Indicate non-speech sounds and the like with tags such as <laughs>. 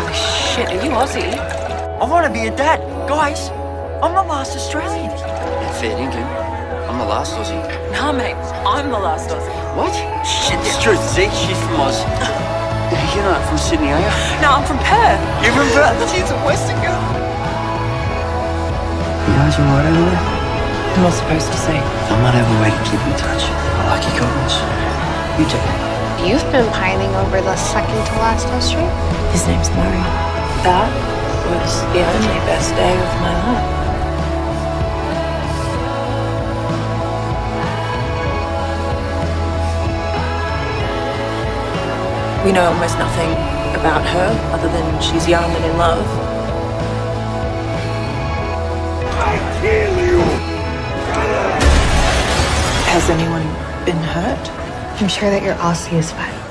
Holy shit, are you Aussie? I want to be a dad. Guys, I'm the last Australian. Fair dinkum. I'm the last Aussie. Nah, mate, I'm the last Aussie. What? Shit, it's true. See, she's from Oz. <laughs> You're not from Sydney, are you? No, I'm from Perth. You're from Perth? <laughs> She's a Western girl. You guys alright over there? What am I supposed to say? I might have a way to keep in touch. I like your comments. You take it. You've been pining over the second to last house street? His name's Murray. That was the only best day of my life. We know almost nothing about her other than she's young and in love. I kill you! Has anyone been hurt? I'm sure that your Aussie is fine.